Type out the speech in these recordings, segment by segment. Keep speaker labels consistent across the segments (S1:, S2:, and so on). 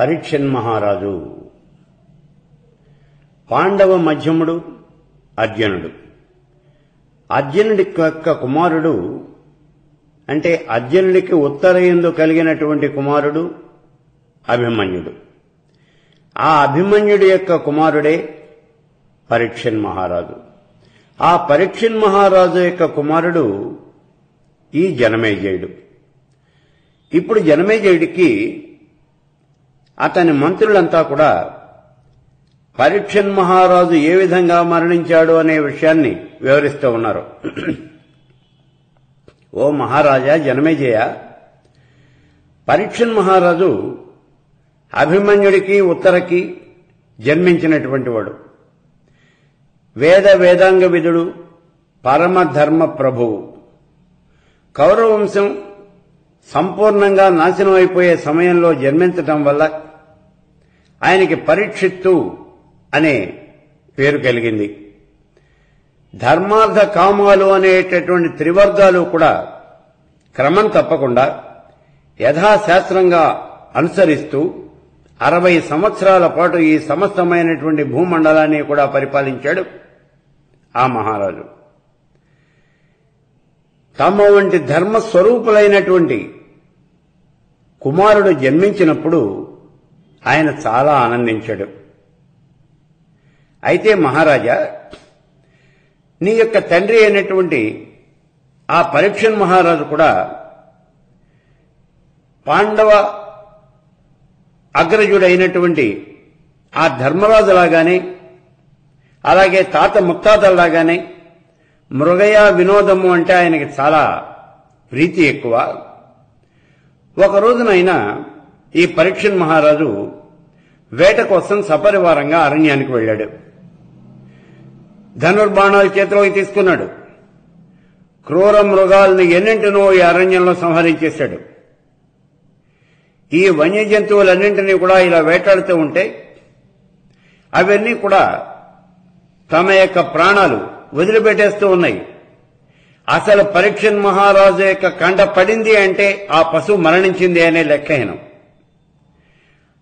S1: పరీక్షన్ మహారాజు. పాండవ మధ్యముడు అర్జునుడు. అర్జునుడి యొక్క కుమారుడు అంటే అర్జునుడికి ఉత్తరయందు కలిగినటువంటి కుమారుడు అభిమన్యుడు. ఆ అభిమన్యుడి యొక్క కుమారుడే పరీక్షన్ మహారాజు. ఆ పరీక్షన్ మహారాజు యొక్క కుమారుడు ఈ జనమేజయుడు. ఇప్పుడు జనమేజయుడికి అతని మంత్రులంతా కూడా పరీక్షన్ మహారాజు ఏ విధంగా మరణించాడు అనే విషయాన్ని వివరిస్తూ ఉన్నారు. ఓ మహారాజా జనమేజయ పరీక్షన్ మహారాజు అభిమన్యుడికి ఉత్తరకి జన్మించినటువంటి వాడు. వేద వేదాంగ విధుడు పరమధర్మ ప్రభువు. కౌరవంశం సంపూర్ణంగా నాశనం అయిపోయే సమయంలో జన్మించటం వల్ల ఆయనకి పరీక్షిత్తు అనే పేరు కలిగింది. ధర్మార్థ కామాలు అనేటటువంటి త్రివర్గాలు కూడా క్రమం తప్పకుండా యథాశాస్త్రంగా అనుసరిస్తూ అరవై సంవత్సరాల పాటు ఈ సమస్తమైనటువంటి భూమండలాన్ని కూడా పరిపాలించాడు ఆ మహారాజు. తమ వంటి ధర్మస్వరూపులైనటువంటి కుమారుడు జన్మించినప్పుడు ఆయన చాలా ఆనందించాడు. అయితే మహారాజా నీ యొక్క తండ్రి అయినటువంటి ఆ పరీక్షన్ మహారాజు కూడా పాండవ అగ్రజుడైనటువంటి ఆ ధర్మరాజులాగానే అలాగే తాత ముత్తాతల్లాగానే మృగయ వినోదము అంటే ఆయనకి చాలా ప్రీతి ఎక్కువ. ఒక రోజునైనా ఈ పరీక్షన్ మహారాజు వేట కోసం సపరివారంగా అరణ్యానికి వెళ్ళాడు. ధనుర్బాణాలు చేతిలోకి తీసుకున్నాడు. క్రూర మృగాల్ని ఎన్నింటినో ఈ అరణ్యంలో సంహరించేశాడు. ఈ వన్య జంతువులన్నింటినీ కూడా ఇలా వేటాడుతూ ఉంటే అవన్నీ కూడా తమ యొక్క ప్రాణాలు వదిలిపెట్టేస్తూ ఉన్నాయి. అసలు పరీక్షన్ మహారాజు యొక్క కండ పడింది అంటే ఆ పశువు మరణించింది అనే లెక్కహీనం.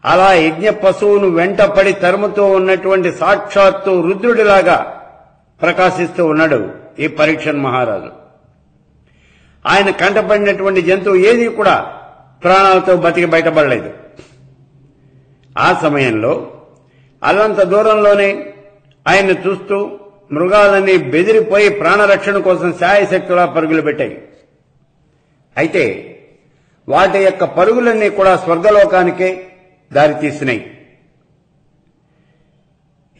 S1: అలా యజ్ఞ పశువును వెంటపడి తరుముతూ ఉన్నటువంటి సాక్షాత్తు రుద్రుడిలాగా ప్రకాశిస్తూ ఉన్నాడు ఈ పరీక్షన్ మహారాజు. ఆయన కంటపడినటువంటి జంతువు ఏది కూడా ప్రాణాలతో బతికి బయటపడలేదు. ఆ సమయంలో అల్లంత దూరంలోనే ఆయన్ని చూస్తూ మృగాలన్నీ బెదిరిపోయి ప్రాణరక్షణ కోసం శాయశక్తులా పరుగులు పెట్టాయి. అయితే వాటి యొక్క పరుగులన్నీ కూడా స్వర్గలోకానికే దారితీసినాయి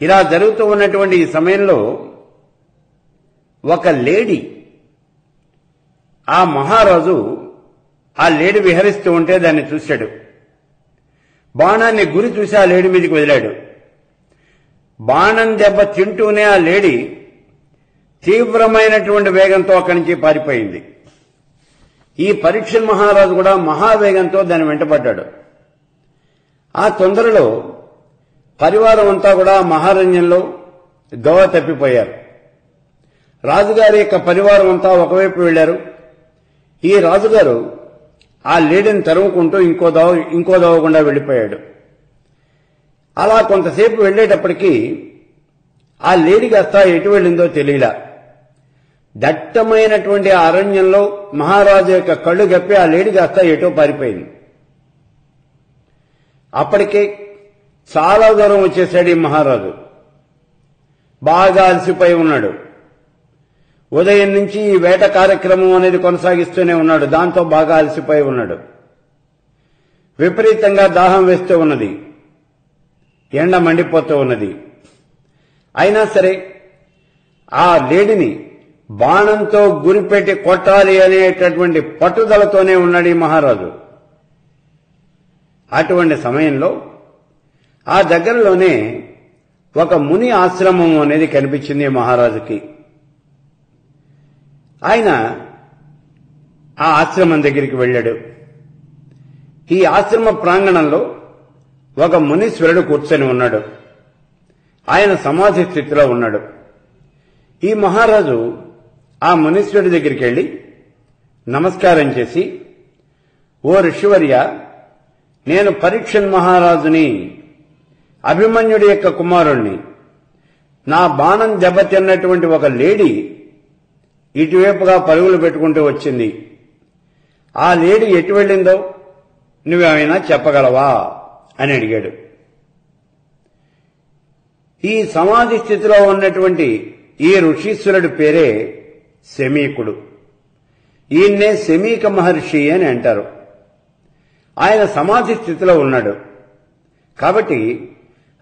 S1: ఇలా జరుగుతూ ఉన్నటువంటి ఈ సమయంలో ఒక లేడీ ఆ మహారాజు ఆ లేడి విహరిస్తూ ఉంటే దాన్ని చూశాడు. బాణాన్ని గురి చూసి ఆ లేడి మీదకి వదిలాడు. బాణం దెబ్బ తింటూనే ఆ లేడి తీవ్రమైనటువంటి వేగంతో అక్కడి నుంచి పారిపోయింది. ఈ పరీక్ష మహారాజు కూడా మహావేగంతో దాన్ని వెంటబడ్డాడు. ఆ తొందరలో పరివారం అంతా కూడా మహారణ్యంలో గవ తప్పిపోయారు. రాజుగారి యొక్క పరివారం అంతా ఒకవైపు వెళ్ళారు ఈ రాజుగారు ఆ లేడీని తరుముకుంటూ ఇంకో దవ ఇంకో దవకుండా వెళ్ళిపోయాడు అలా కొంతసేపు వెళ్ళేటప్పటికీ ఆ లేడీ కాస్త ఎటు వెళ్ళిందో తెలియలా. దట్టమైనటువంటి అరణ్యంలో మహారాజు యొక్క కళ్ళు గప్పి ఆ లేడీ కాస్త ఎటో పారిపోయింది. అప్పటికే చాలా దూరం వచ్చేసాడు ఈ మహారాజు. బాగా అలసిపోయి ఉన్నాడు. ఉదయం నుంచి ఈ వేట కార్యక్రమం అనేది కొనసాగిస్తూనే ఉన్నాడు. దాంతో బాగా అలసిపోయి ఉన్నాడు. విపరీతంగా దాహం వేస్తూ ఉన్నది. ఎండ మండిపోతూ ఉన్నది. అయినా సరే ఆ లేడిని బాణంతో గురిపెట్టి కొట్టాలి అనేటటువంటి పట్టుదలతోనే ఉన్నాడు ఈ మహారాజు. అటువంటి సమయంలో ఆ దగ్గరలోనే ఒక ముని ఆశ్రమం అనేది కనిపించింది మహారాజుకి. ఆయన ఆ ఆశ్రమం దగ్గరికి వెళ్ళాడు. ఈ ఆశ్రమ ప్రాంగణంలో ఒక మునీశ్వరుడు కూర్చొని ఉన్నాడు. ఆయన సమాధి స్థితిలో ఉన్నాడు. ఈ మహారాజు ఆ మునీశ్వరుడి దగ్గరికి వెళ్ళి నమస్కారం చేసి ఓ ఋషివర్య నేను పరీక్షన్ మహారాజుని అభిమన్యుడి యొక్క కుమారుణ్ణి. నా బాణం దెబ్బతిన్నటువంటి ఒక లేడీ ఇటువైపుగా పరుగులు పెట్టుకుంటూ వచ్చింది. ఆ లేడీ ఎటు వెళ్ళిందో నువ్వేమైనా చెప్పగలవా? అని అడిగాడు. ఈ సమాధి స్థితిలో ఉన్నటువంటి ఈ ఋషీశ్వరుడి పేరే శమీకుడు. ఈయన్నే శమీక మహర్షి అని అంటారు. ఆయన సమాధి స్థితిలో ఉన్నాడు. కాబట్టి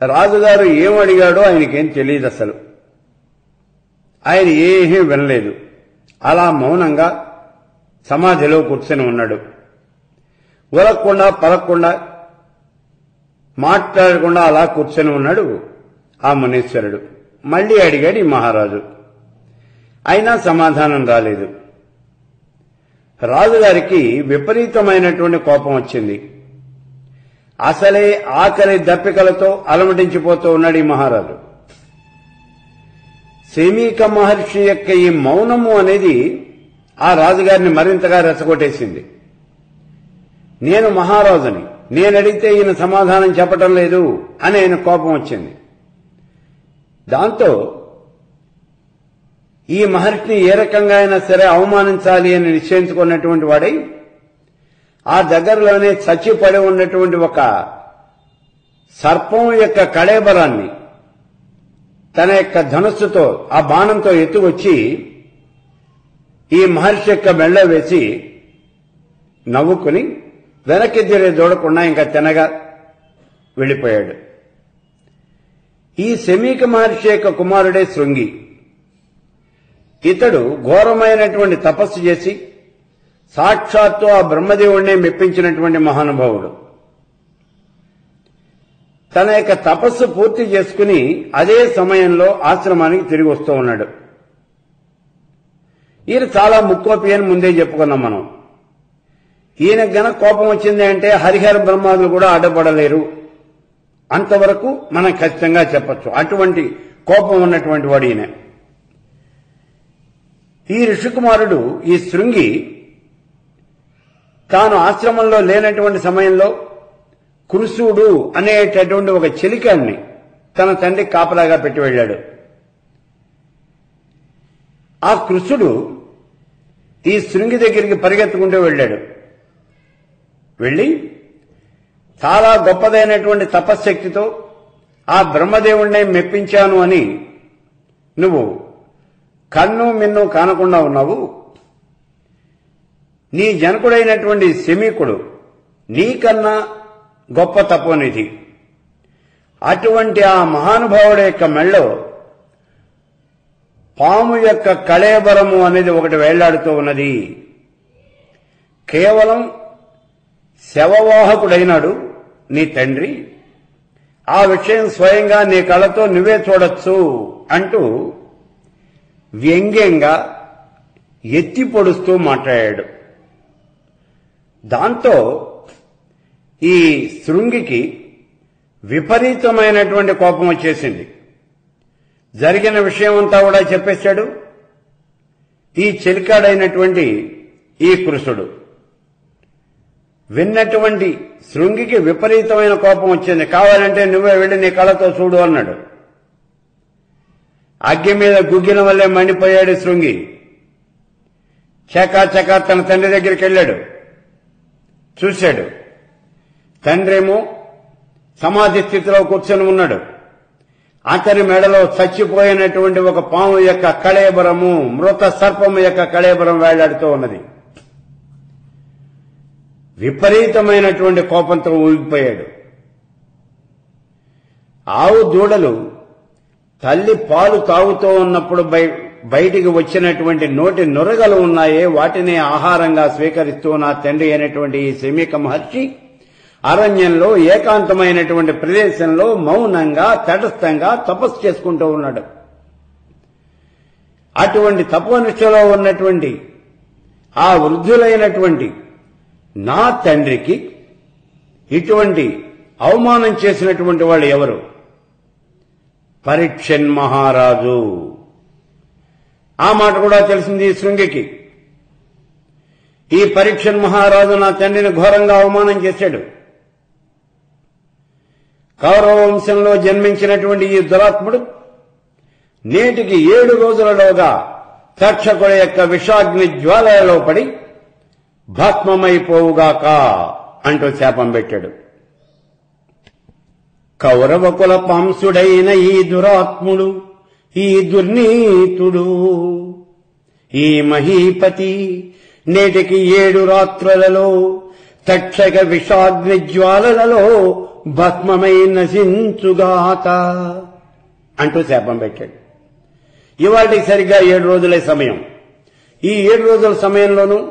S1: రాజుగారు ఏం అడిగాడో ఆయనకేం తెలియదు అసలు. ఆయన ఏమీ వినలేదు. అలా మౌనంగా సమాధిలో కూర్చొని ఉన్నాడు. ఉరక్కుండా పలక్కుండా మాట్లాడకుండా అలా కూర్చొని ఉన్నాడు ఆ మునీశ్వరుడు. మళ్ళీ అడిగాడు ఈ మహారాజు. అయినా సమాధానం రాలేదు. రాజుగారికి విపరీతమైనటువంటి కోపం వచ్చింది. అసలే ఆకలి దప్పికలతో అలమటించిపోతూ ఉన్నాడు ఈ మహారాజు. సేమీక మహర్షి యొక్క ఈ మౌనము అనేది ఆ రాజుగారిని మరింతగా రెచ్చగొట్టేసింది. నేను మహారాజుని నేను అడిగితే ఈయన సమాధానం చెప్పటం లేదు అని ఆయన కోపం వచ్చింది. దాంతో ఈ మహర్షిని ఏ రకంగా అయినా సరే అవమానించాలి అని నిశ్చయించుకున్నటువంటి వాడై ఆ దగ్గరలోనే చచ్చిపడి ఉన్నటువంటి ఒక సర్పం యొక్క కళేబరాన్ని తన యొక్క ధనుస్సుతో ఆ బాణంతో ఎత్తుకొచ్చి ఈ మహర్షి యొక్క మెళ్ళ వేసి నవ్వుకుని వెనక్కి తిరిగి చూడకుండా ఇంకా తినగా వెళ్ళిపోయాడు. ఈ శమీక మహర్షి యొక్క కుమారుడే శృంగి. ఇతడు ఘోరమైనటువంటి తపస్సు చేసి సాక్షాత్తు ఆ బ్రహ్మదేవుణ్ణి మెప్పించినటువంటి మహానుభావుడు. తన యొక్క తపస్సు పూర్తి చేసుకుని అదే సమయంలో ఆశ్రమానికి తిరిగి వస్తూ ఉన్నాడు. ఈయన చాలా ముక్కోపి అని ముందే చెప్పుకున్నాం మనం. ఈయన గన కోపం వచ్చింది అంటే హరిహర బ్రహ్మాదులు కూడా అడ్డపడలేరు అంతవరకు మనం ఖచ్చితంగా చెప్పచ్చు. అటువంటి కోపం ఉన్నటువంటి వాడు ఈయన. ఈ ఋషికుమారుడు ఈ శృంగి తాను ఆశ్రమంలో లేనటువంటి సమయంలో కురుసుడు అనేటటువంటి ఒక చెలికాన్ని తన తండ్రి కాపలాగా పెట్టి వెళ్ళాడు. ఆ కృష్ణుడు ఈ శృంగి దగ్గరికి పరిగెత్తుకుంటూ వెళ్ళాడు. వెళ్ళి చాలా గొప్పదైనటువంటి తపశ్శక్తితో ఆ బ్రహ్మదేవుణ్ణి మెప్పించాను అని నువ్వు కన్ను మిన్ను కానకుండా ఉన్నావు. నీ జనకుడైనటువంటి శమీకుడు నీకన్నా గొప్ప తపోనిధి. అటువంటి ఆ మహానుభావుడి యొక్క మెళ్ళో పాము యొక్క కళేబరము అనేది ఒకటి వేళ్ళాడుతూ ఉన్నది. కేవలం శవవాహకుడైనాడు నీ తండ్రి. ఆ విషయం స్వయంగా నీ కళతో నువ్వే చూడొచ్చు అంటూ వ్యంగ్యంగా ఎత్తి పొడుస్తూ మాట్లాడాడు. దాంతో ఈ శృంగికి విపరీతమైనటువంటి కోపం వచ్చేసింది. జరిగిన విషయం అంతా కూడా చెప్పేశాడు. ఈ చెలికాడైనటువంటి ఈ కృషుడు విన్నటువంటి శృంగికి విపరీతమైన కోపం వచ్చింది. కావాలంటే నువ్వే వెళ్ళి నీ కళతో చూడు అన్నాడు. అగ్గి మీద గుగ్గిన వల్లే మండిపోయాడు శృంగి. చకా తన తండ్రి దగ్గరికి వెళ్ళాడు. చూశాడు. తండ్రేమో సమాధి స్థితిలో కూర్చొని ఉన్నాడు. అతని మెడలో చచ్చిపోయినటువంటి ఒక పాము యొక్క కళేబరము మృత సర్పము యొక్క కళేబరం వేలాడుతూ ఉన్నది. విపరీతమైనటువంటి కోపంతో ఊగిపోయాడు. ఆవు దూడలు తల్లి పాలు తాగుతూ ఉన్నప్పుడు బయటికి వచ్చినటువంటి నోటి నొరగలు ఉన్నాయే వాటిని ఆహారంగా స్వీకరిస్తూ నా తండ్రి అయినటువంటి ఈ శమీక మహర్షి అరణ్యంలో ఏకాంతమైనటువంటి ప్రదేశంలో మౌనంగా తటస్థంగా తపస్సు చేసుకుంటూ ఉన్నాడు. అటువంటి తపనిష్టలో ఉన్నటువంటి ఆ వృద్ధులైనటువంటి నా తండ్రికి ఇటువంటి అవమానం చేసినటువంటి వాళ్ళు ఎవరు? పరీక్షన్ మహారాజు. ఆ మాట కూడా తెలిసింది ఈ శృంగికి. ఈ పరీక్షన్ మహారాజు నా తండ్రిని ఘోరంగా అవమానం చేశాడు. కౌరవ వంశంలో జన్మించినటువంటి ఈ దురాత్ముడు నేటికి ఏడు రోజులలోగా తక్షకుడి యొక్క విషాగ్ని జ్వాలయలో పడి భస్మమైపోవుగాక అంటూ శాపం పెట్టాడు. కౌరవకుల పాంసుడైన ఈ దురాత్ముడు ఈ దుర్నీతుడు. ఈ మహీపతి నేటికి ఏడు రాత్రులలో తక్షక విషాగ్ని జ్వాలలలో భస్మమై నశించుగాక. అంటూ శాపం పెట్టాడు. ఇవాటికి సరిగ్గా ఏడు రోజులే సమయం. ఈ ఏడు రోజుల సమయంలోనూ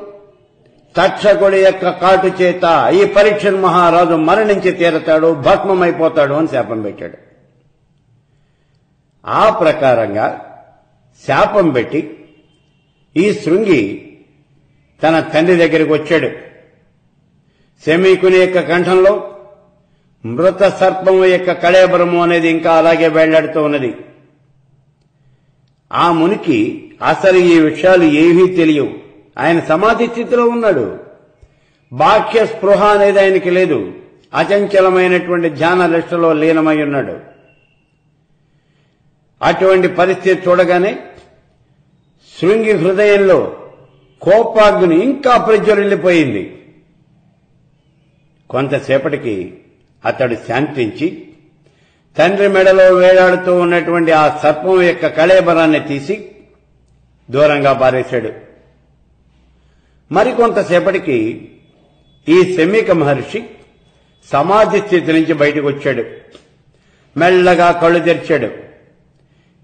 S1: తక్షకుడి యొక్క కాటు చేత ఈ పరీక్షను మహారాజు మరణించి తీరతాడు భస్మమైపోతాడు అని శాపం పెట్టాడు. ఆ ప్రకారంగా శాపం పెట్టి ఈ శృంగి తన తండ్రి దగ్గరికి వచ్చాడు. శమీకుని యొక్క కంఠంలో మృత సర్పము యొక్క కళేబరము అనేది ఇంకా అలాగే వెళ్ళాడుతూ ఉన్నది. ఆ మునికి అసలు ఈ విషయాలు ఏవీ తెలియవు. ఆయన సమాధి స్థితిలో ఉన్నాడు. బాహ్య స్పృహ అనేది ఆయనకి లేదు. అచంచలమైనటువంటి ధ్యాన నిష్టలో లీనమై ఉన్నాడు. అటువంటి పరిస్థితి చూడగానే శృంగి హృదయంలో కోపాగ్ని ఇంకా ప్రజ్వరిల్లిపోయింది కొంతసేపటికి అతడు శాంతించి తండ్రి మెడలో వేలాడుతూ ఉన్నటువంటి ఆ సర్పం యొక్క కళేబరాన్ని తీసి దూరంగా పారేశాడు. మరికొంతసేపటికి ఈ శమిక మహర్షి సమాధి స్థితి నుంచి బయటకు వచ్చాడు మెల్లగా కళ్ళు తెరిచాడు.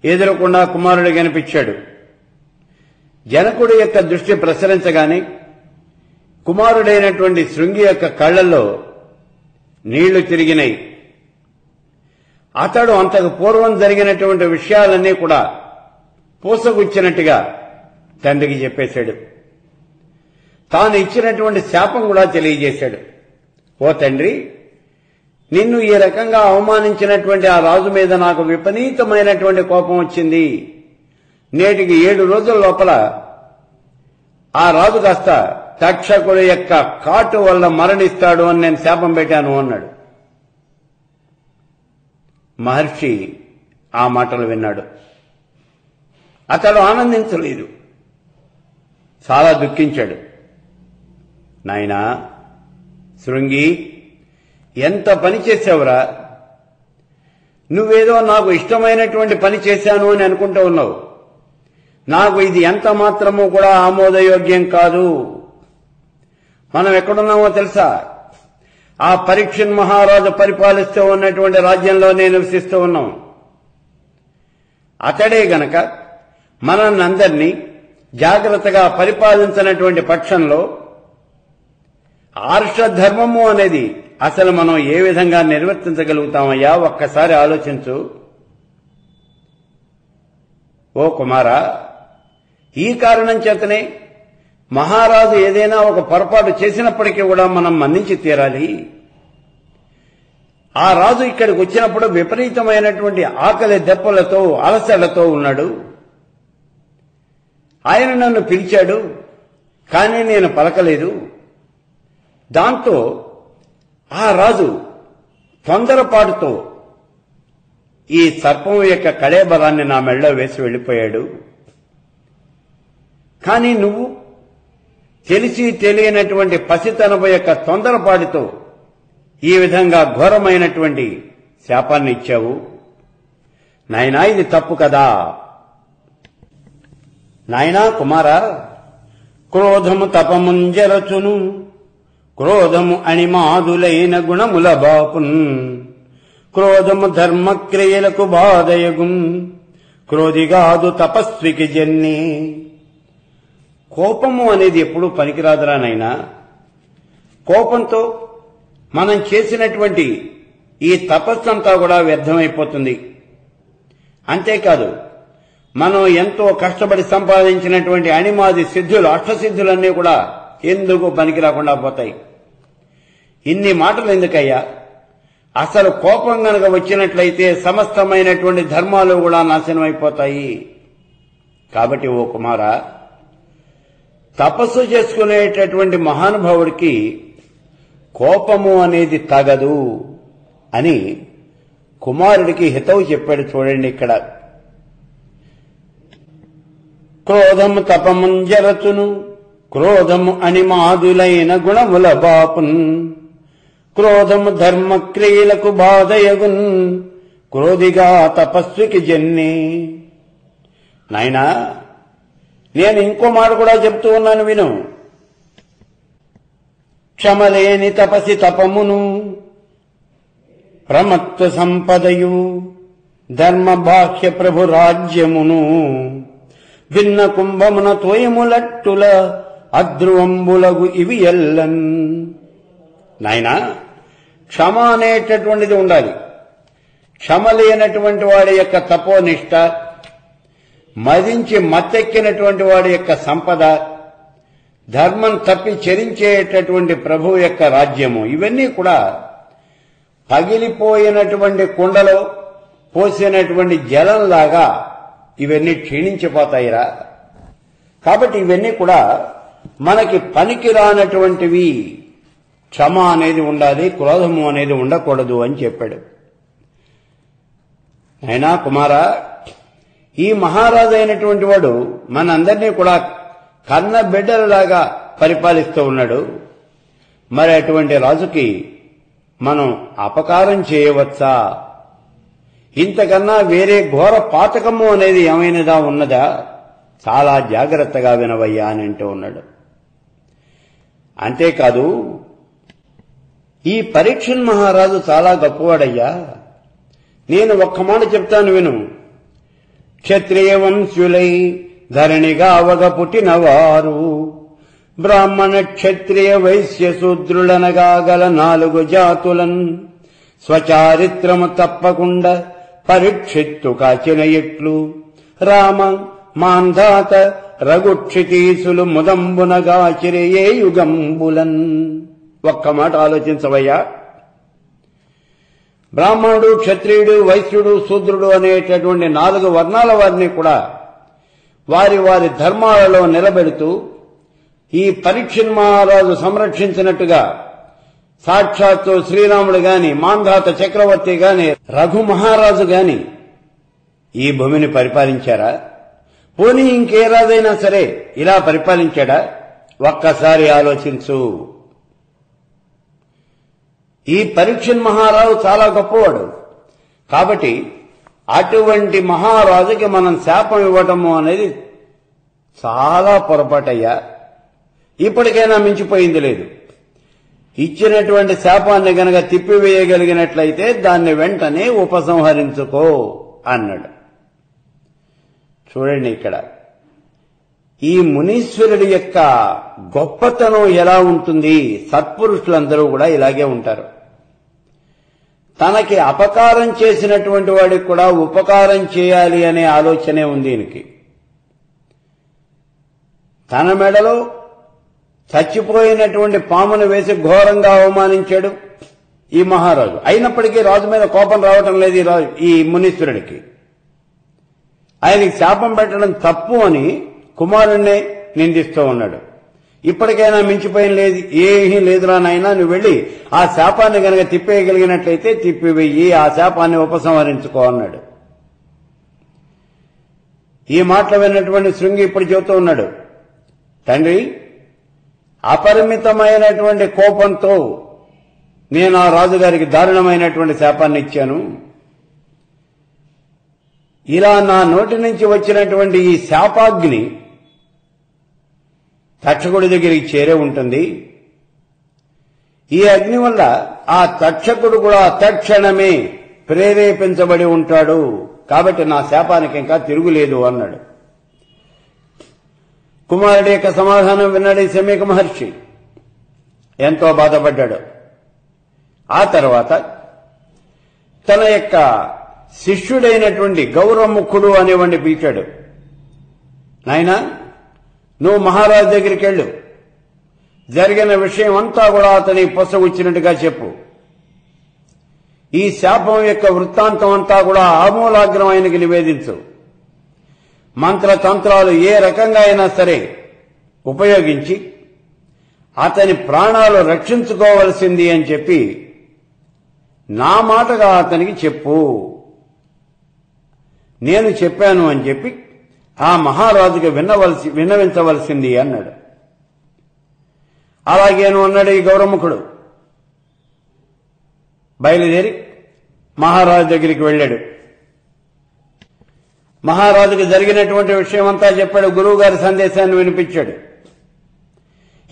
S1: ఎదురకుండా కుమారుడు కనిపించాడు. జనకుడి యొక్క దృష్టి ప్రసరించగానే కుమారుడైనటువంటి శృంగి యొక్క కళ్ళలో నీళ్ళు తిరిగినాయి. అతడు అంతకు పూర్వం జరిగినటువంటి విషయాలన్నీ కూడా పూసగుచ్చినట్టుగా తండ్రికి చెప్పేశాడు. తాను ఇచ్చినటువంటి శాపం కూడా తెలియజేశాడు. ఓ తండ్రి నిన్ను ఈ రకంగా అవమానించినటువంటి ఆ రాజు మీద నాకు విపరీతమైనటువంటి కోపం వచ్చింది. నేటికి ఏడు రోజుల లోపల ఆ రాజు కాస్త తక్షకుడు యొక్క కాటు వల్ల మరణిస్తాడు అని నేను శాపం పెట్టాను అన్నాడు. మహర్షి ఆ మాటలు విన్నాడు. అతడు ఆనందించలేదు. చాలా దుఃఖించాడు. నాయనా శృంగి ఎంత పని చేసావురా నువ్వేదో నాకు ఇష్టమైనటువంటి పని చేశాను అని అనుకుంటూ ఉన్నావు. నాకు ఇది ఎంత మాత్రమూ కూడా ఆమోదయోగ్యం కాదు. మనం ఎక్కడున్నామో తెలుసా? ఆ పరీక్షన్ మహారాజు పరిపాలిస్తూ ఉన్నటువంటి రాజ్యంలోనే నివసిస్తూ ఉన్నాం. అతడే గనక అందరినీ జాగ్రత్తగా పరిపాలించినటువంటి పక్షంలో ఆర్షధర్మము అనేది అసలు మనం ఏ విధంగా నిర్వర్తించగలుగుతామయ్యా? ఒక్కసారి ఆలోచించు. ఓ కుమారా ఈ కారణం చేతనే మహారాజు ఏదైనా ఒక పొరపాటు చేసినప్పటికీ కూడా మనం మన్నించి తీరాలి. ఆ రాజు ఇక్కడికి వచ్చినప్పుడు విపరీతమైనటువంటి ఆకలి దెబ్బలతో అలసలతో ఉన్నాడు. ఆయన నన్ను పిలిచాడు కానీ నేను పలకలేదు. దాంతో ఆ రాజు తొందరపాటుతో ఈ సర్పం యొక్క కళేబలాన్ని నా మెళ్ళో వేసి వెళ్ళిపోయాడు. కానీ నువ్వు తెలిసి తెలియనటువంటి పసితనపు యొక్క తొందరపాటుతో ఈ విధంగా ఘోరమైనటువంటి శాపాన్ని ఇచ్చావు. నాయనా ఇది తప్పు కదా. నాయనా కుమారా క్రోధము తపముంజరచును. క్రోధము అణిమాదులైన గుణముల బాపున్. క్రోధము ధర్మక్రియలకు బాధయగుం. క్రోధిగాదు తపస్వికి జన్ని. కోపము అనేది ఎప్పుడు పనికిరాదురానైనా కోపంతో మనం చేసినటువంటి ఈ తపస్సంతా కూడా వ్యర్థమైపోతుంది. అంతేకాదు మనం ఎంతో కష్టపడి సంపాదించినటువంటి అణిమాది సిద్ధులు అష్టసిద్ధులన్నీ కూడా ఎందుకు పనికి రాకుండా పోతాయి? ఇన్ని మాటలు ఎందుకయ్యా? అసలు కోపం గనక వచ్చినట్లయితే సమస్తమైనటువంటి ధర్మాలు కూడా నాశనం అయిపోతాయి కాబట్టి ఓ కుమారా తపస్సు చేసుకునేటటువంటి మహానుభావుడికి కోపము అనేది తగదు అని కుమారుడికి హితవు చెప్పాడు చూడండి ఇక్కడ. క్రోధము తపముంజరచును క్రోధము అనిమాదులైన గుణముల బాపున్ క్రోధము ధర్మ క్రియలకు బాధయగున్. క్రోధిగా తపస్వికి జన్ని. నాయనా నేను ఇంకో మాట కూడా చెప్తూ ఉన్నాను విను. క్షమలేని తపసి తపమును ప్రమత్వ సంపదయు ధర్మ బాహ్య ప్రభు రాజ్యమును భిన్న కుంభమున తోయములట్టుల అధ్రువంబులగు ఇవి ఎల్లన్. నాయనా క్షమ అనేటటువంటిది ఉండాలి. క్షమ లేనటువంటి వాడి యొక్క తపోనిష్ట మదించి మత్తెక్కినటువంటి వాడి యొక్క సంపద ధర్మం తప్పి చరించేటటువంటి ప్రభు యొక్క రాజ్యము ఇవన్నీ కూడా పగిలిపోయినటువంటి కుండలో పోసినటువంటి జలంలాగా ఇవన్నీ క్షీణించిపోతాయిరా. కాబట్టి ఇవన్నీ కూడా మనకి పనికి రానటువంటివి క్షమ అనేది ఉండాలి క్రోధము అనేది ఉండకూడదు అని చెప్పాడు. అయినా కుమారా ఈ మహారాజు అయినటువంటి వాడు మనందరినీ కూడా కన్న బిడ్డలలాగా పరిపాలిస్తూ ఉన్నాడు. మరి అటువంటి రాజుకి మనం అపకారం చేయవచ్చా? ఇంతకన్నా వేరే ఘోర పాతకము అనేది ఏమైనదా? ఉన్నదా? చాలా జాగ్రత్తగా వినవయ్యా అని అంటూ ఉన్నాడు. అంతేకాదు ఈ పరీక్షన్ మహారాజు చాలా గొప్పవాడయ్యా. నేను ఒక్క మాట చెప్తాను విను. క్షత్రియ వంశులై ధరణిగా అవగ పుట్టినవారు బ్రాహ్మణ క్షత్రియ వైశ్య శూద్రులనగా గల నాలుగు జాతులన్ స్వచారిత్రము తప్పకుండా పరీక్షిత్తు కాచిన ఎట్లు రామ మాంధాత రఘుక్షితీసులు ముదంబునగా చిరయే యుగంబులన్. ఒక్క మాట ఆలోచించవయ్యా. బ్రాహ్మణుడు క్షత్రియుడు వైశ్యుడు శూద్రుడు అనేటటువంటి నాలుగు వర్ణాల వారిని కూడా వారి వారి ధర్మాలలో నిలబెడుతూ ఈ పరీక్ష మహారాజు సంరక్షించినట్టుగా సాక్షాత్తు శ్రీరాముడు గాని మాంధాత చక్రవర్తి గాని రఘు మహారాజు గాని ఈ భూమిని పరిపాలించారా? పోనీ ఇంకే రాజైనా సరే ఇలా పరిపాలించాడా? ఒక్కసారి ఆలోచించు. ఈ పరీక్షన్ మహారాజు చాలా గొప్పవాడు. కాబట్టి అటువంటి మహారాజుకి మనం శాపం ఇవ్వటము అనేది చాలా పొరపాటయ్యా. ఇప్పటికైనా మించిపోయింది లేదు. ఇచ్చినటువంటి శాపాన్ని గనక తిప్పివేయగలిగినట్లయితే దాన్ని వెంటనే ఉపసంహరించుకో అన్నాడు. చూడండి ఇక్కడ. ఈ మునీశ్వరుడి యొక్క గొప్పతనం ఎలా ఉంటుంది? సత్పురుషులందరూ కూడా ఇలాగే ఉంటారు. తనకి అపకారం చేసినటువంటి వాడికి కూడా ఉపకారం చేయాలి అనే ఆలోచనే ఉంది ఈయనకి. తన మెడలో చచ్చిపోయినటువంటి పామును వేసి ఘోరంగా అవమానించాడు ఈ మహారాజు. అయినప్పటికీ రాజు మీద కోపం రావటం లేదు ఈ రాజు ఈ మునీశ్వరుడికి. ఆయనకి శాపం పెట్టడం తప్పు అని కుమారుణ్ణే నిందిస్తూ ఉన్నాడు. ఇప్పటికైనా మించిపోయిన లేదు ఏమీ లేదురా నాయనా నువ్వు వెళ్ళి ఆ శాపాన్ని గనక తిప్పేయగలిగినట్లయితే తిప్పివెయ్యి ఆ శాపాన్ని ఉపసంహరించుకో అన్నాడు. ఈ మాటలు విన్నటువంటి శృంగి ఇప్పుడు చెబుతూ ఉన్నాడు. తండ్రి అపరిమితమైనటువంటి కోపంతో నేను ఆ రాజుగారికి దారుణమైనటువంటి శాపాన్ని ఇచ్చాను. ఇలా నా నోటి నుంచి వచ్చినటువంటి ఈ శాపాగ్ని తక్షకుడి దగ్గరికి చేరే ఉంటుంది. ఈ అగ్ని వల్ల ఆ తక్షకుడు కూడా తక్షణమే ప్రేరేపించబడి ఉంటాడు. కాబట్టి నా శాపానికి ఇంకా తిరుగులేదు అన్నాడు. కుమారుడి యొక్క సమాధానం విన్నాడు ఈ శమీక మహర్షి. ఎంతో బాధపడ్డాడు. ఆ తర్వాత తన యొక్క శిష్యుడైనటువంటి గౌరవముఖుడు అనేవాడిని పిలిచాడు. నాయనా నువ్వు మహారాజు దగ్గరికి వెళ్ళు. జరిగిన విషయం అంతా కూడా అతని పొసగుచ్చినట్టుగా చెప్పు. ఈ శాపం యొక్క వృత్తాంతం అంతా కూడా ఆమూలాగ్రం ఆయనకి నివేదించు. మంత్రతంత్రాలు ఏ రకంగా అయినా సరే ఉపయోగించి అతని ప్రాణాలు రక్షించుకోవలసింది అని చెప్పి నా మాటగా అతనికి చెప్పు. నేను చెప్పాను అని చెప్పి ఆ మహారాజుకి విన్నవలసి విన్నవించవలసింది అన్నాడు. అలాగేను అన్నాడు ఈ గౌరముఖుడు బయలుదేరి మహారాజు దగ్గరికి వెళ్ళాడు. మహారాజుకు జరిగినటువంటి విషయం అంతా చెప్పాడు గురువు గారి సందేశాన్ని వినిపించాడు.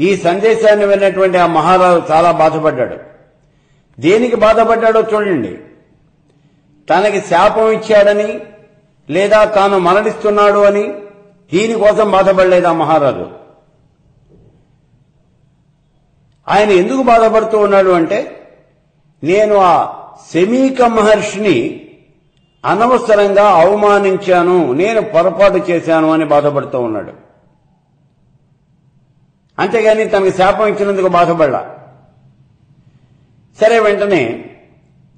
S1: ఈ సందేశాన్ని విన్నటువంటి ఆ మహారాజు చాలా బాధపడ్డాడు. దేనికి బాధపడ్డాడో చూడండి. తనకి శాపం ఇచ్చాడని లేదా తాను మరణిస్తున్నాడు అని దీనికోసం బాధపడలేదా మహారాజు? ఆయన ఎందుకు బాధపడుతూ ఉన్నాడు అంటే నేను ఆ శమీక మహర్షిని అనవసరంగా అవమానించాను నేను పొరపాటు చేశాను అని బాధపడుతూ ఉన్నాడు. అంతేగాని తనకు శాపం ఇచ్చినందుకు బాధపడ్డా సరే వెంటనే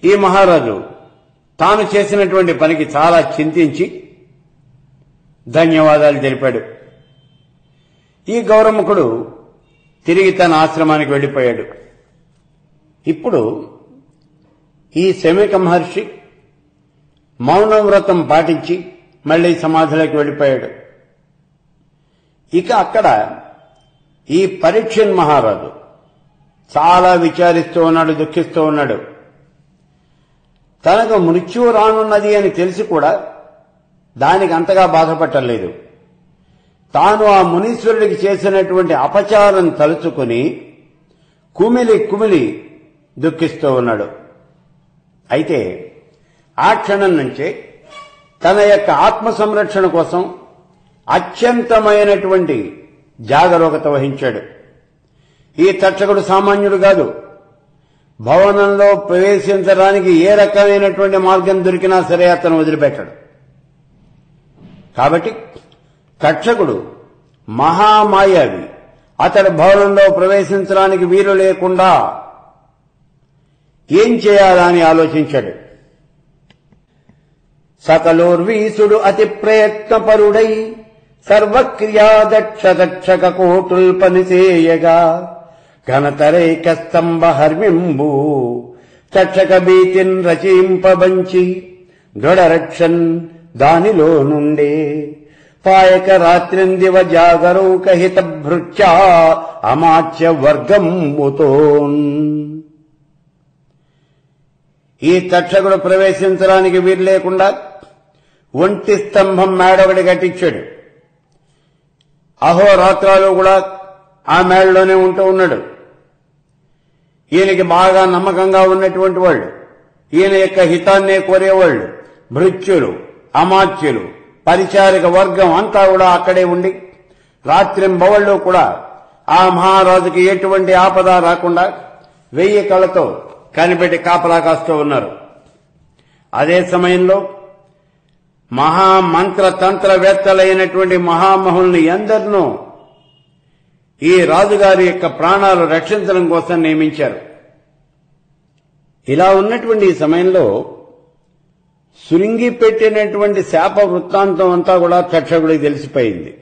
S1: ఈ మహారాజు తాను చేసినటువంటి పనికి చాలా చింతించి ధన్యవాదాలు తెలిపాడు. ఈ గౌరముఖుడు తిరిగి తన ఆశ్రమానికి వెళ్ళిపోయాడు. ఇప్పుడు ఈ శమిక మహర్షి మౌన వ్రతం పాటించి మళ్ళీ సమాధిలోకి వెళ్ళిపోయాడు. ఇక అక్కడ ఈ పరీక్షన్ మహారాజు చాలా విచారిస్తూ ఉన్నాడు దుఃఖిస్తూ ఉన్నాడు. తనకు మృత్యువు రానున్నది అని తెలిసి కూడా దానికి అంతగా బాధపట్టలేదు తాను ఆ మునీశ్వరుడికి చేసినటువంటి అపచారం తలుచుకుని కుమిలి కుమిలి దుఃఖిస్తూ ఉన్నాడు. అయితే ఆ క్షణం నుంచే తన యొక్క ఆత్మ సంరక్షణ కోసం అత్యంతమైనటువంటి జాగరూకత వహించాడు. ఈ తక్షకుడు సామాన్యుడు కాదు. భవనంలో ప్రవేశించడానికి ఏ రకమైనటువంటి మార్గం దొరికినా సరే అతను వదిలిపెట్టడు. కాబట్టి కక్షకుడు మహామాయావి. అతడు భవనంలో ప్రవేశించడానికి వీలు లేకుండా ఏం చేయాలని ఆలోచించాడు. సకలోర్వీసుడు అతి ప్రయత్నపరుడై సర్వక్రియాదక్ష దక్షక కోటుల్ పనిచేయగా ఘనతరైక స్తంభ హర్మింబు తక్షక భీతిన్ రచయింపబంచి దృఢరక్షన్ దానిలో నుండే. పాయక రాత్రిందివ జాగరౌకహిత భృత్యా అమాచ్య వర్గంబుతోన్ ఈ తక్షకుడు ప్రవేశించడానికి వీలు లేకుండా ఒంటి స్తంభం మేడొకటి కట్టించాడు. అహోరాత్రాలు కూడా ఆ మేడలోనే ఉంటూ ఉన్నాడు. ఈయనకి బాగా నమ్మకంగా ఉన్నటువంటి వాళ్ళు. ఈయన యొక్క హితాన్నే కోరేవాళ్ళు. భృత్యులు అమాత్యులు పరిచారిక వర్గం అంతా కూడా అక్కడే ఉండి రాత్రింబవళ్ళు కూడా ఆ మహారాజుకి ఎటువంటి ఆపద రాకుండా వెయ్యి కళ్ళతో కనిపెట్టి కాపలా కాస్తూ ఉన్నారు. అదే సమయంలో మహామంత్ర తంత్రవేత్తలైనటువంటి మహామహుల్ని ఎందరినో ఈ రాజుగారి యొక్క ప్రాణాలు రక్షించడం కోసం నియమించారు. ఇలా ఉన్నటువంటి ఈ సమయంలో సురింగి పెట్టినటువంటి శాప వృత్తాంతం అంతా కూడా తక్షకుడికి తెలిసిపోయింది.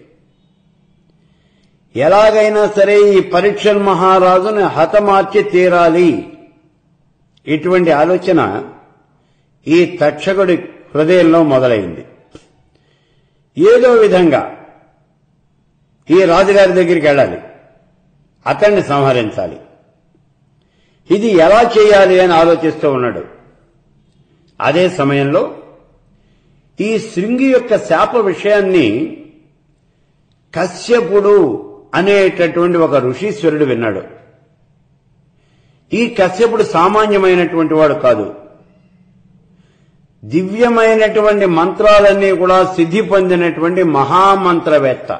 S1: ఎలాగైనా సరే ఈ పరీక్షల్ మహారాజుని హతమార్చి తీరాలి. ఇటువంటి ఆలోచన ఈ తక్షకుడి హృదయంలో మొదలైంది. ఏదో విధంగా ఈ రాజుగారి దగ్గరికి వెళ్ళాలి. అతన్ని సంహరించాలి. ఇది ఎలా చేయాలి అని ఆలోచిస్తూ ఉన్నాడు. అదే సమయంలో ఈ శృంగి యొక్క శాప విషయాన్ని కశ్యపుడు అనేటటువంటి ఒక ఋషీశ్వరుడు విన్నాడు. ఈ కశ్యపుడు సామాన్యమైనటువంటి వాడు కాదు. దివ్యమైనటువంటి మంత్రాలన్నీ కూడా సిద్ధి పొందినటువంటి మహామంత్రవేత్త.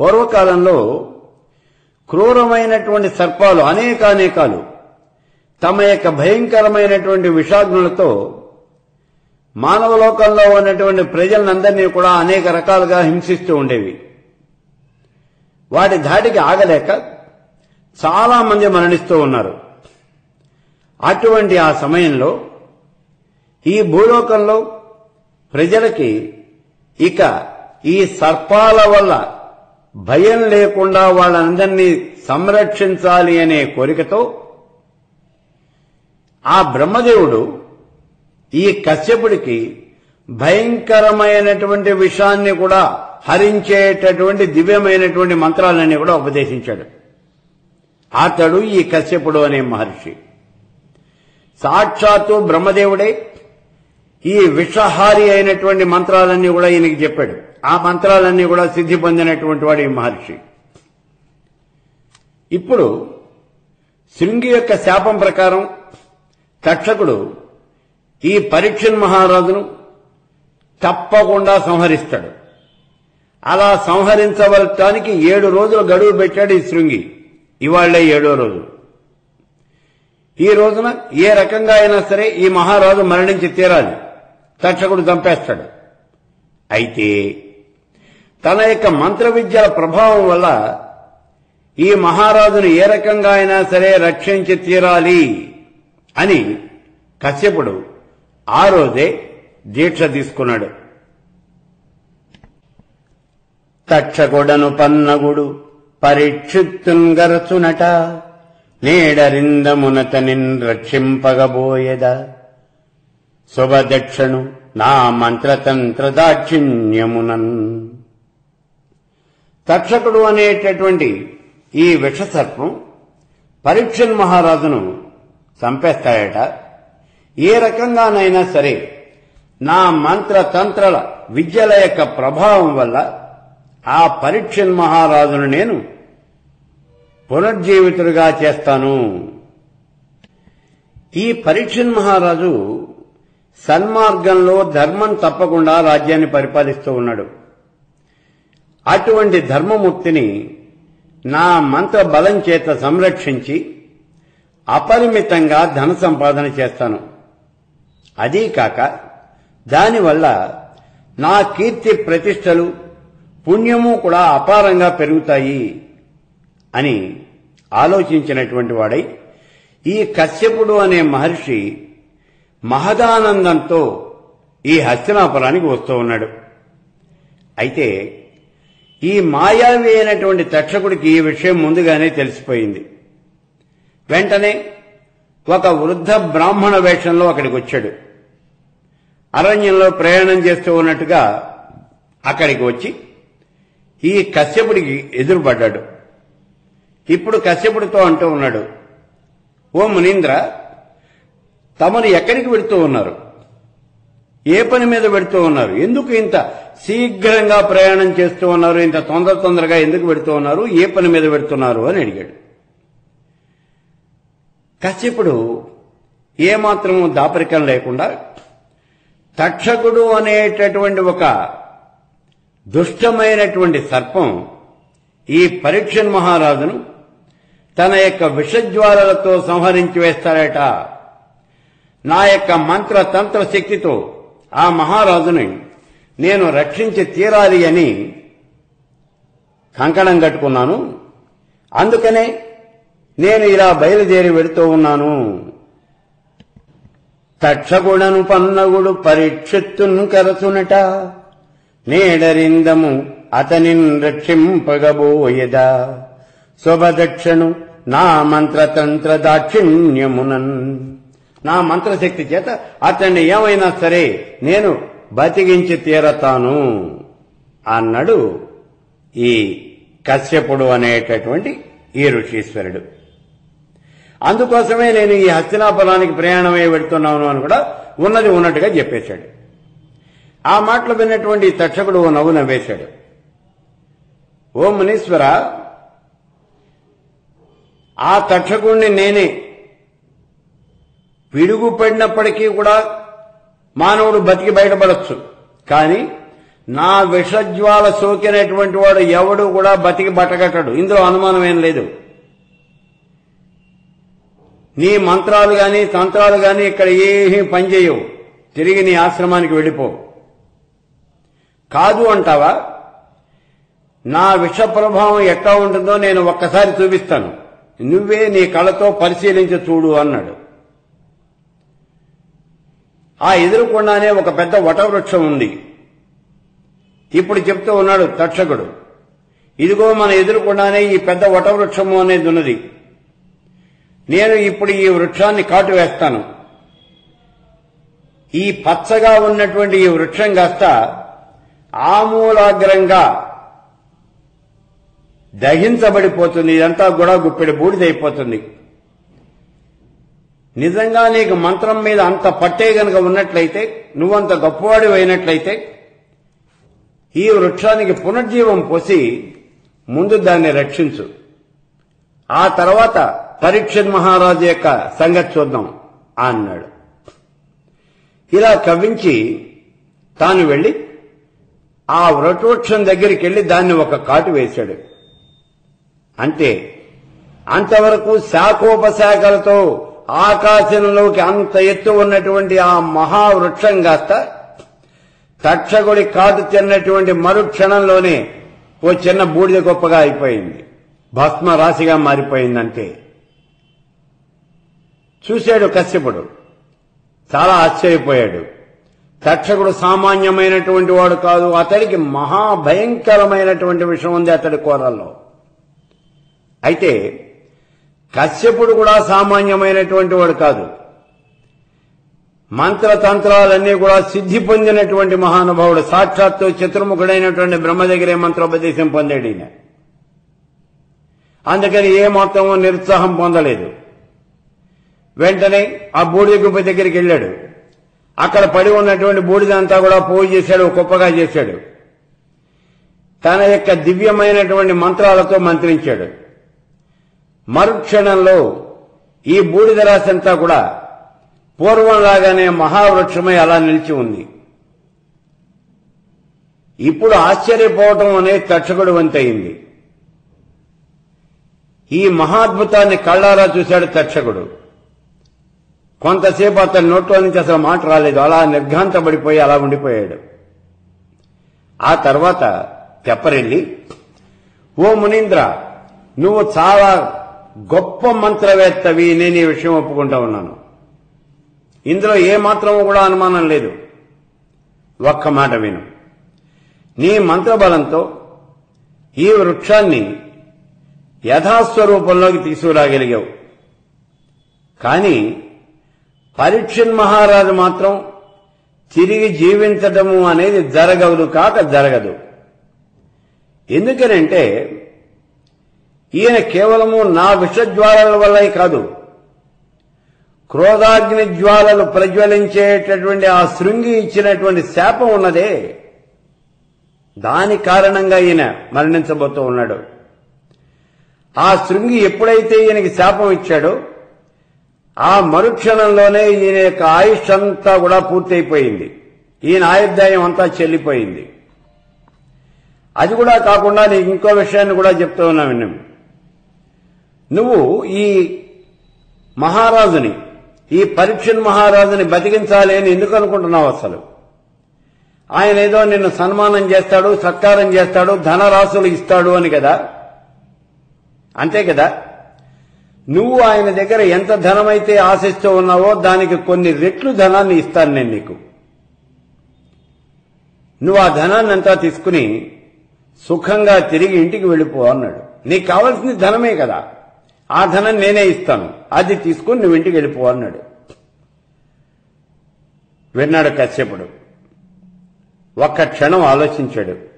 S1: పూర్వకాలంలో క్రూరమైనటువంటి సర్పాలు అనేకానేకాలు తమ యొక్క భయంకరమైనటువంటి విషాగ్నులతో మానవ లోకంలో ఉన్నటువంటి ప్రజలందరినీ కూడా అనేక రకాలుగా హింసిస్తూ ఉండేవి. వాటి ధాటికి ఆగలేక చాలా మంది మరణిస్తూ ఉన్నారు. అటువంటి ఆ సమయంలో ఈ భూలోకంలో ప్రజలకి ఇక ఈ సర్పాల వల్ల భయం లేకుండా వాళ్ళందరినీ సంరక్షించాలి అనే కోరికతో ఆ బ్రహ్మదేవుడు ఈ కశ్యపుడికి భయంకరమైనటువంటి విషాన్ని కూడా హరించేటటువంటి దివ్యమైనటువంటి మంత్రాలన్నీ కూడా ఉపదేశించాడు. అతడు ఈ కశ్యపుడు అనే మహర్షి. సాక్షాత్తు బ్రహ్మదేవుడే ఈ విషహారి అయినటువంటి మంత్రాలన్నీ కూడా ఈయనకి చెప్పాడు. ఆ మంత్రాలన్నీ కూడా సిద్ధి పొందినటువంటి వాడు ఈ మహర్షి. ఇప్పుడు శృంగి యొక్క శాపం ప్రకారం తక్షకుడు ఈ పరీక్షన్ మహారాజును తప్పకుండా సంహరిస్తాడు. అలా సంహరించవటానికి ఏడు రోజులు గడువు పెట్టాడు ఈ శృంగి. ఇవాళ్ళే ఏడో రోజు. ఈ రోజున ఏ రకంగా అయినా సరే ఈ మహారాజు మరణించి తీరాలి. తక్షకుడు చంపేస్తాడు. అయితే తన యొక్క మంత్ర విద్యల ప్రభావం వల్ల ఈ మహారాజును ఏ రకంగా అయినా సరే రక్షించి తీరాలి అని కశ్యపుడు ఆ రోజే దీక్ష తీసుకున్నాడు. తక్షకుడను పన్నగుడు పరీక్షిత్తుంగరచునట నేడరిందమునతనిన్ రక్షింపగబోయెద. శుభదక్షను నా మంత్రతంత్ర దాక్షిణ్యమునన్ తక్షకుడు అనేటటువంటి ఈ విషసర్పం పరీక్షన్ మహారాజును చంపేస్తాయట. ఏ రకంగానైనా సరే నా మంత్రతంత్రల విద్యల యొక్క ప్రభావం వల్ల ఆ పరీక్షన్ మహారాజును నేను పునర్జీవితుడిగా చేస్తాను. ఈ పరీక్షన్ మహారాజు సన్మార్గంలో ధర్మం తప్పకుండా రాజ్యాన్ని పరిపాలిస్తూ ఉన్నాడు. అటువంటి ధర్మమూర్తిని నా మంత్ర బలం చేత సంరక్షించి అపరిమితంగా ధన సంపాదన చేస్తాను. అదీ కాక దానివల్ల నా కీర్తి ప్రతిష్టలు పుణ్యము కూడా అపారంగా పెరుగుతాయి అని ఆలోచించినటువంటి వాడై ఈ కశ్యపుడు అనే మహర్షి మహదానందంతో ఈ హస్తినాపురానికి వస్తూ ఉన్నాడు. అయితే ఈ మాయావి అయినటువంటి తక్షకుడికి ఈ విషయం ముందుగానే తెలిసిపోయింది. వెంటనే ఒక వృద్ధ బ్రాహ్మణ వేషంలో అక్కడికి వచ్చాడు. అరణ్యంలో ప్రయాణం చేస్తూ ఉన్నట్టుగా అక్కడికి వచ్చి ఈ కశ్యపుడికి ఎదురుపడ్డాడు. ఇప్పుడు కశ్యపుడితో అంటూ ఉన్నాడు ఓ మునీంద్ర తమను ఎక్కడికి వెళుతూ ఉన్నారు? ఏ పని మీద పెడుతూ ఉన్నారు? ఎందుకు ఇంత శీఘ్రంగా ప్రయాణం చేస్తూ ఉన్నారు? ఇంత తొందర తొందరగా ఎందుకు పెడుతూ ఉన్నారు? ఏ పని మీద పెడుతున్నారు అని అడిగాడు. కశ్యపుడు ఏమాత్రము దాపరికం లేకుండా తక్షకుడు అనేటటువంటి ఒక దుష్టమైనటువంటి సర్పం ఈ పరీక్షన్ మహారాజును తన యొక్క విషజ్వాలలతో సంహరించి వేస్తారట. నా యొక్క మంత్ర తంత్ర శక్తితో ఆ మహారాజుని నేను రక్షించి తీరాలి అని కంకణం కట్టుకున్నాను. అందుకనే నేను ఇలా బయలుదేరి వెడుతూ ఉన్నాను. తక్షగుడను పన్నగుడు పరీక్షిత్తును కరచునట నేడరిందము అతనిన్ రక్షింపగబోయదా. శుభదక్షను నా మంత్రతంత్ర దాక్షిణ్యమునన్. నా మంత్రశక్తి చేత అతన్ని ఏమైనా సరే నేను బతికించి తీరతాను అన్నాడు ఈ కశ్యపుడు అనేటటువంటి ఈ ఋషీశ్వరుడు. అందుకోసమే నేను ఈ హస్తినాపురానికి ప్రయాణమై వెళ్తున్నాను అని కూడా ఉన్నది ఉన్నట్టుగా చెప్పేశాడు. ఆ మాటలు విన్నటువంటి తక్షకుడు ఓ నవ్వు నవ్వేశాడు. ఓ మునీశ్వర ఆ తక్షకుణ్ణి నేనే పిడుగు పడినప్పటికీ కూడా మానవుడు బతికి బయటపడచ్చు. కానీ నా విషజ్వాల సోకినటువంటి వాడు ఎవడు కూడా బతికి బట్టగట్టడు. ఇందులో అనుమానం ఏం లేదు. నీ మంత్రాలు గాని తంత్రాలు గాని ఇక్కడ ఏమీ పనిచేయవు. తిరిగి నీ ఆశ్రమానికి వెళ్ళిపో. కాదు అంటావా? నా విష ప్రభావం ఎట్లా ఉంటుందో నేను ఒక్కసారి చూపిస్తాను. నువ్వే నీ కళతో పరిశీలించి చూడు అన్నాడు. ఆ ఎదురుకుండానే ఒక పెద్ద వటవృక్షం ఉంది. ఇప్పుడు చెప్తూ ఉన్నాడు తక్షకుడు ఇదిగో మన ఎదురుకుండానే ఈ పెద్ద వటవృక్షము అనేది ఉన్నది నేను ఇప్పుడు ఈ వృక్షాన్ని కాటు వేస్తాను. ఈ పచ్చగా ఉన్నటువంటి ఈ వృక్షం కాస్త ఆమూలాగ్రంగా దహించబడిపోతుంది. ఇదంతా కూడా గుప్పెడి బూడిదైపోతుంది. నిజంగా నీకు మంత్రం మీద అంత పట్టే గనక ఉన్నట్లయితే నువ్వంత గొప్పవాడి అయినట్లయితే ఈ వృక్షానికి పునర్జీవం పోసి ముందు దాన్ని రక్షించు. ఆ తర్వాత పరీక్షణ్ మహారాజు యొక్క సంగతి చూద్దాం అన్నాడు. ఇలా కవ్వించి తాను వెళ్ళి ఆ వ్రటవృక్షం దగ్గరికి వెళ్ళి దాన్ని ఒక కాటు వేశాడు. అంటే అంతవరకు శాఖోపశాఖలతో ఆకాశంలోకి అంత ఎత్తు ఉన్నటువంటి ఆ మహావృక్షం కాస్త తక్షకుడి కాటు తిన్నటువంటి మరుక్షణంలోనే ఓ చిన్న బూడిద గొప్పగా అయిపోయింది. భస్మ రాశిగా మారిపోయిందంటే. చూశాడు కశ్యపుడు. చాలా ఆశ్చర్యపోయాడు. తక్షకుడు సామాన్యమైనటువంటి వాడు కాదు. అతడికి మహాభయంకరమైనటువంటి విషయం ఉంది అతడి కోరల్లో. అయితే కశ్యపుడు కూడా సామాన్యమైనటువంటి వాడు కాదు. మంత్రతంత్రాలన్నీ కూడా సిద్ధి పొందినటువంటి మహానుభావుడు సాక్షాత్తు చతుర్ముఖుడైనటువంటి బ్రహ్మ దగ్గరే మంత్రోపదేశం పొందాడు ఈయన. అందుకని ఏ మొత్తము నిరుత్సాహం పొందలేదు. వెంటనే ఆ బూడిద గుప్ప దగ్గరికి వెళ్ళాడు. అక్కడ పడి ఉన్నటువంటి బూడిదంతా కూడా పూజ చేశాడు కుప్పగా చేశాడు. తన యొక్క దివ్యమైనటువంటి మంత్రాలతో మంత్రించాడు. మరుక్షణంలో ఈ బూడిద రాశంతా కూడా పూర్వంలాగానే మహావృక్షమై అలా నిలిచి ఉంది. ఇప్పుడు ఆశ్చర్యపోవటం అనేది తక్షకుడు వంతయింది. ఈ మహాద్భుతాన్ని కళ్ళారా చూశాడు తక్షకుడు కొంతసేపు అతని నోట్లో నుంచి అసలు మాట రాలేదు. అలా నిర్ఘాంతపడిపోయి అలా ఉండిపోయాడు. ఆ తర్వాత తెప్పరెళ్ళి ఓ మునీంద్ర నువ్వు చాలా గొప్ప మంత్రవేత్తవి నేను ఈ విషయం ఒప్పుకుంటా ఉన్నాను. ఇందులో ఏ మాత్రము కూడా అనుమానం లేదు. ఒక్క మాట విను. నీ మంత్రబలంతో ఈ వృక్షాన్ని యథాస్వరూపంలోకి తీసుకురాగలిగావు. కానీ పరీక్షన్ మహారాజు మాత్రం తిరిగి జీవించటము అనేది జరగదు కాక జరగదు. ఎందుకనంటే ఈయన కేవలము నా విషజ్వాలల వల్లే కాదు క్రోధాగ్ని జ్వాలలు ప్రజ్వలించేటటువంటి ఆ శృంగి ఇచ్చినటువంటి శాపం ఉన్నదే. దాని కారణంగా ఈయన మరణించబోతూ ఉన్నాడు. ఆ శృంగి ఎప్పుడైతే ఈయనకి శాపం ఇచ్చాడో ఆ మరుక్షణంలోనే ఈయన యొక్క ఆయుష్ అంతా కూడా పూర్తయిపోయింది. ఈయన ఆయుర్దాయం అంతా చెల్లిపోయింది. అది కూడా కాకుండా నీకు ఇంకో విషయాన్ని కూడా చెప్తూ ఉన్నాం విన్నాం నువ్వు ఈ మహారాజుని ఈ పరీక్షణ్ మహారాజుని బతికించాలి అని ఎందుకు అనుకుంటున్నావు అసలు? ఆయన ఏదో నిన్ను సన్మానం చేస్తాడు సత్కారం చేస్తాడు ధనరాశులు ఇస్తాడు అని కదా? అంతే కదా? నువ్వు ఆయన దగ్గర ఎంత ధనమైతే ఆశిస్తూ ఉన్నావో దానికి కొన్ని రెట్లు ధనాన్ని ఇస్తాను నేను నీకు. నువ్వు ఆ ధనాన్ని అంతా తీసుకుని సుఖంగా తిరిగి ఇంటికి వెళ్ళిపో అన్నాడు. నీకు కావాల్సింది ధనమే కదా? ఆ ధనం నేనే ఇస్తాను. అది తీసుకుని నువ్వు ఇంటికి వెళ్ళిపోవన్నాడు విన్నాడు కశ్యపుడు. ఒక్క క్షణం ఆలోచించాడు.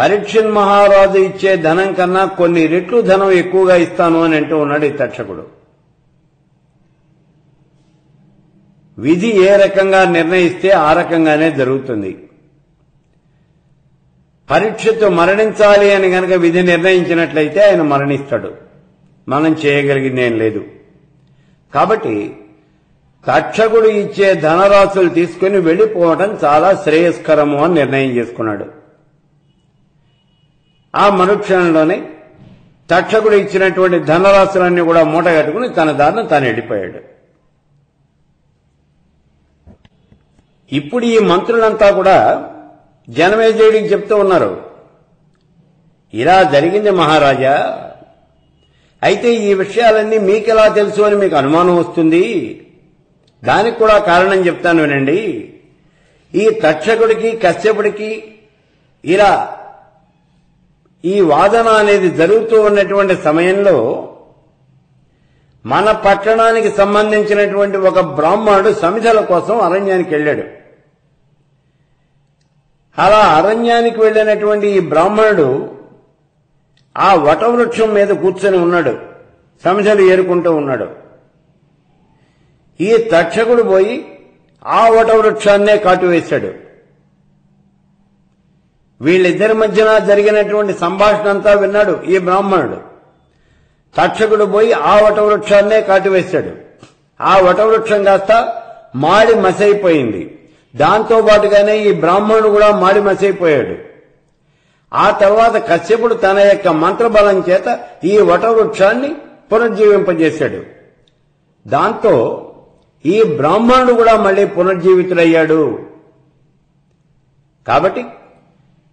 S1: హరిక్షన్ మహారాజు ఇచ్చే ధనం కన్నా కొన్ని రెట్లు ధనం ఎక్కువగా ఇస్తాను అని అంటూ ఉన్నాడు ఈ తక్షకుడు. విధి ఏ రకంగా నిర్ణయిస్తే ఆ రకంగానే జరుగుతుంది. పరీక్షతో మరణించాలి అని గనక విధి నిర్ణయించినట్లయితే ఆయన మరణిస్తాడు. మనం చేయగలిగింది ఏం లేదు. కాబట్టి తక్షకుడు ఇచ్చే ధనరాశులు తీసుకుని వెళ్ళిపోవటం చాలా శ్రేయస్కరము అని నిర్ణయం చేసుకున్నాడు. ఆ మరుక్షణంలోనే తక్షకుడు ఇచ్చినటువంటి ధనరాశులన్నీ కూడా మూట కట్టుకుని తన దారిన తాను వెళ్ళిపోయాడు. ఇప్పుడు ఈ మంత్రులంతా కూడా జనమేజయుడికి చెప్తూ ఉన్నారు. ఇలా జరిగింది మహారాజా. అయితే ఈ విషయాలన్నీ మీకెలా తెలుసు అని మీకు అనుమానం వస్తుంది? దానికి కూడా కారణం చెప్తాను వినండి. ఈ తక్షకుడికి కశ్యపుడికి ఇలా ఈ వాదన అనేది జరుగుతూ ఉన్నటువంటి సమయంలో మన పట్టణానికి సంబంధించినటువంటి ఒక బ్రాహ్మణుడు సమిధల కోసం అరణ్యానికి వెళ్ళాడు. అలా అరణ్యానికి వెళ్ళినటువంటి ఈ బ్రాహ్మణుడు ఆ వటవృక్షం మీద కూర్చొని ఉన్నాడు. సమస్యలు ఏరుకుంటూ ఉన్నాడు. ఈ తక్షకుడు పోయి ఆ వటవృక్షాన్నే కాటువేశాడు. వీళ్ళిద్దరి మధ్యన జరిగినటువంటి సంభాషణ అంతా విన్నాడు ఈ బ్రాహ్మణుడు. తక్షకుడు పోయి ఆ వటవృక్షాన్నే కాటివేశాడు. ఆ వటవృక్షం కాస్త మాడి మసైపోయింది. దాంతో పాటుగానే ఈ బ్రాహ్మణుడు కూడా మాడి మసైపోయాడు. ఆ తర్వాత కశ్యపుడు తన యొక్క మంత్రబలం చేత ఈ వటవృక్షాన్ని పునర్జీవింపజేశాడు. దాంతో ఈ బ్రాహ్మణుడు కూడా మళ్ళీ పునర్జీవితుడయ్యాడు. కాబట్టి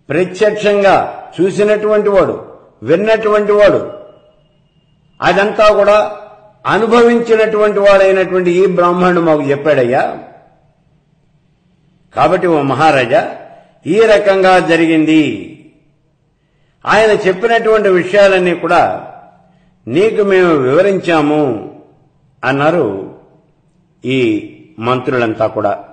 S1: ప్రత్యక్షంగా చూసినటువంటి వాడు విన్నటువంటి వాడు అదంతా కూడా అనుభవించినటువంటి వాడైనటువంటి ఈ బ్రాహ్మణుడు మాకు చెప్పాడయ్యా. కాబట్టి ఓ మహారాజా ఈ రకంగా జరిగింది. ఆయన చెప్పినటువంటి విషయాలన్నీ కూడా నీకు మేము వివరించాము అన్నారు ఈ మంత్రులంతా కూడా.